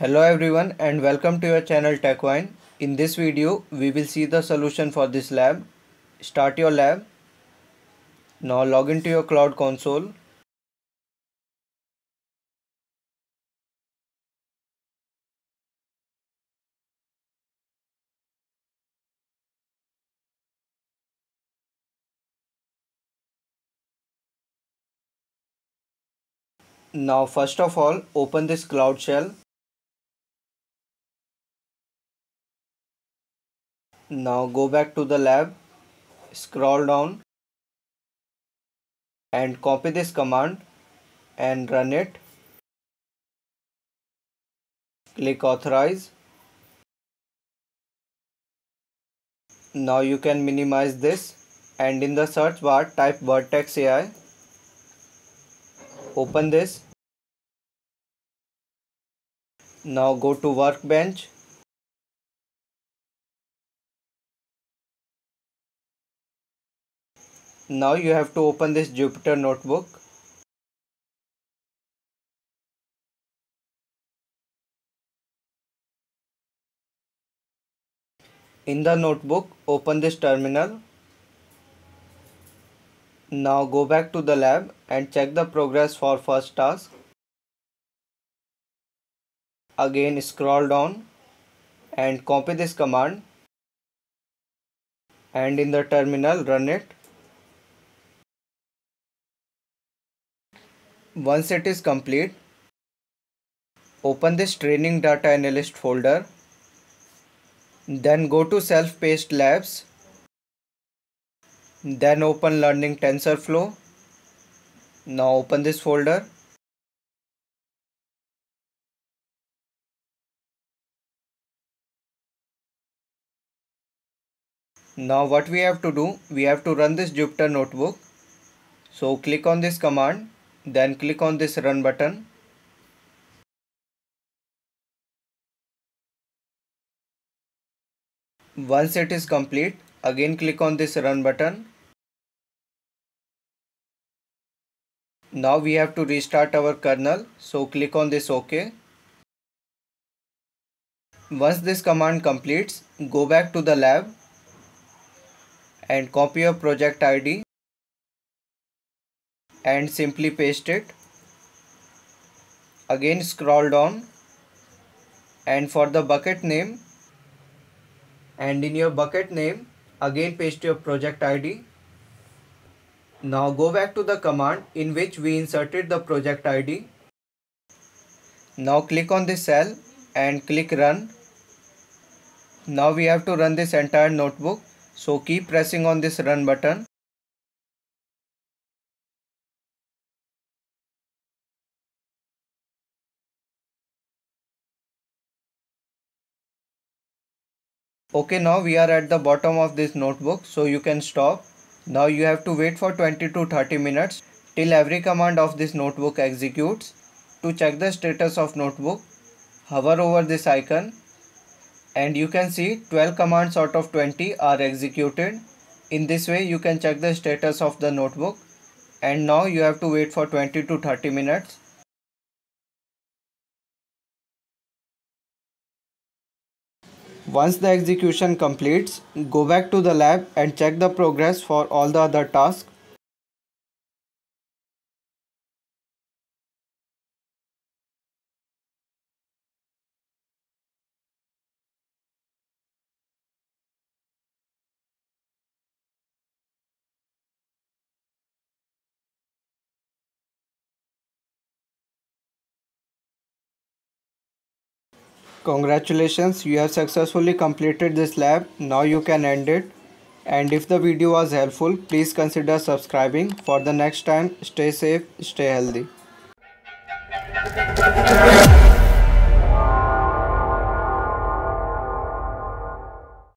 Hello everyone and welcome to your channel TechVine. In this video we will see the solution for this lab. Start your lab. Now log into your cloud console. Now first of all open this cloud shell Now go back to the lab, scroll down and copy this command and run it. Click authorize. Now you can minimize this and in the search bar type Vertex AI. Open this. Now go to workbench Now you have to open this Jupyter notebook. In the notebook, open this terminal. Now go back to the lab and check the progress for first task. Again scroll down and copy this command and in the terminal run it. Once it is complete, open this training data analyst folder. Then go to self-paced labs. Then open learning TensorFlow. Now open this folder. Now what we have to do, we have to run this Jupyter notebook. So click on this command then click on this run button. Once it is complete again click on this run button. Now we have to restart our kernel so click on this ok. Once this command completes go back to the lab and copy your project id and simply paste it. Again scroll down. And for the bucket name and in your bucket name again paste your project id now go back to the command in which we inserted the project id now click on this cell and click run. Now we have to run this entire notebook. So keep pressing on this run button okay now we are at the bottom of this notebook so you can stop. Now you have to wait for 20 to 30 minutes till every command of this notebook executes. To check the status of notebook hover over this icon and you can see 12 commands out of 20 are executed. In this way you can check the status of the notebook and now you have to wait for 20 to 30 minutes Once the execution completes, go back to the lab and check the progress for all the other tasks. Congratulations, you have successfully completed this lab. Now you can end it. And if the video was helpful, please consider subscribing. For the next time, stay safe, stay healthy.